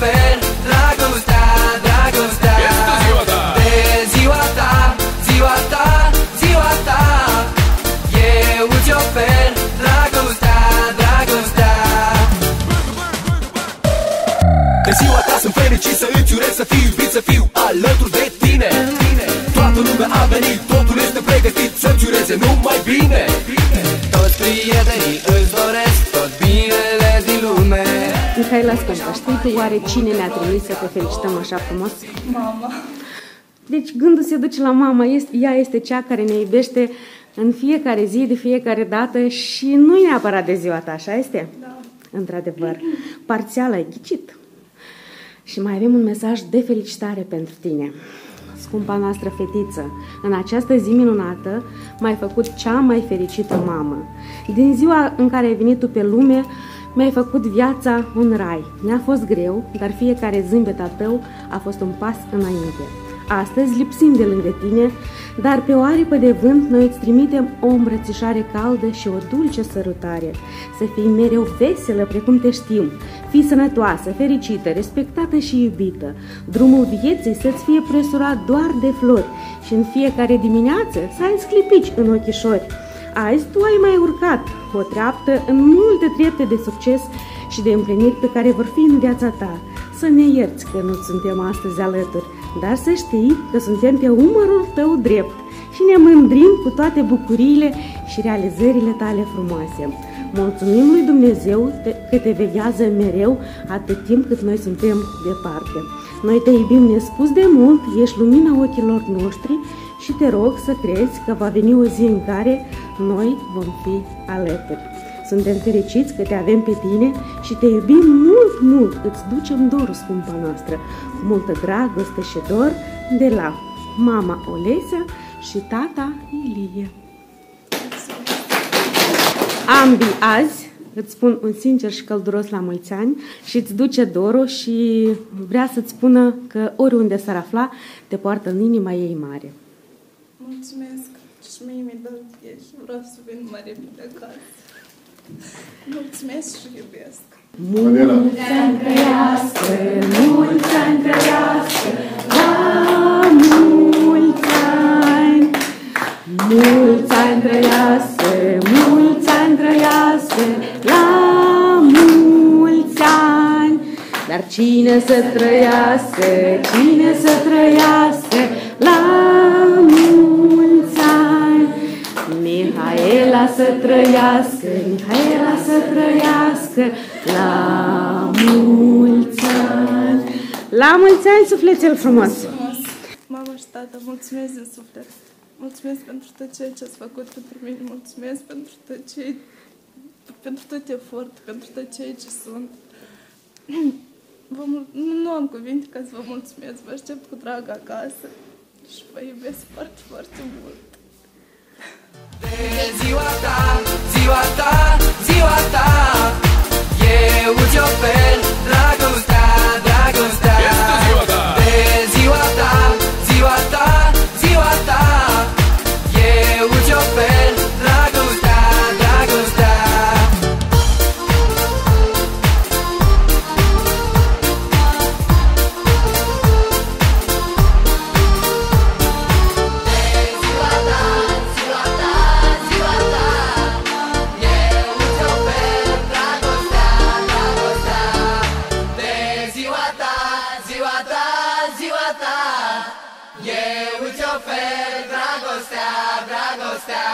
fel Dragostea, dragostea. Este ziua ta. De ziua ta, ziua ta, ziua ta. Eu îți șofer dragostea, dragostea. De ziua ta sunt fericit să îți urez să fiu iubit, să fiu alături de tine. Toată lumea a venit, totul este pregătit Să-ți ureze numai bine. Toți prietenii Mihaela Scumpa, știi tu oare cine ne-a trimis să te felicităm așa frumos? Mama. Deci gândul se duce la mama, este, ea este cea care ne iubește în fiecare zi, de fiecare dată și nu e neapărat de ziua ta, așa este? Da. Într-adevăr, parțial ai ghicit. Și mai avem un mesaj de felicitare pentru tine. Scumpa noastră fetiță, în această zi minunată m-ai făcut cea mai fericită mamă. Din ziua în care ai venit tu pe lume, mi-ai făcut viața un rai. Ne-a fost greu, dar fiecare zâmbet al tău a fost un pas înainte. Astăzi lipsim de lângă tine, dar pe o aripă de vânt noi îți trimitem o îmbrățișare caldă și o dulce sărutare. Să fii mereu veselă precum te știm, fii sănătoasă, fericită, respectată și iubită. Drumul vieții să-ți fie presurat doar de flori și în fiecare dimineață să ai sclipici în ochișori. Azi tu ai mai urcat o treaptă în multe trepte de succes și de împliniri pe care vor fi în viața ta. Să ne ierți că nu suntem astăzi alături, dar să știi că suntem pe umărul tău drept și ne mândrim cu toate bucuriile și realizările tale frumoase. Mulțumim lui Dumnezeu că te veghează mereu atât timp cât noi suntem departe. Noi te iubim nespus de mult, ești lumina ochilor noștri și te rog să crezi că va veni o zi în care noi vom fi alături. Suntem fericiți că te avem pe tine și te iubim mult, mult. Îți ducem dorul, scumpa noastră, cu multă dragoste și dor de la mama Olesea și tata Ilie. Ambii azi îți spun un sincer și călduros la mulți ani și îți duce dorul și vrea să-ți spună că oriunde s-ar afla, te poartă în inima ei mare. Mulțumesc și mie mi dă și vreau să vin mai repede acasă. Mulțumesc și iubesc. Mulți ani trăiască, mulți ani trăiască, la mulți ani. Mulți ani trăiască, mulți ani trăiască, la mulți ani. Dar cine să trăiască, cine să trăiască, la să trăiască, Mihaela să trăiască, la mulți ani. La mulți ani, sufletel frumos! Frumos. Mama și tata, mulțumesc din suflet. Mulțumesc pentru tot ceea ce ați făcut pentru mine. Mulțumesc pentru tot ce pentru tot efort, pentru tot ceea ce sunt. Vă mul- nu, nu am cuvinte ca să vă mulțumesc. Vă aștept cu drag acasă și vă iubesc foarte, foarte mult. De ziua ta, ziua Eu îți ofer dragostea, dragostea.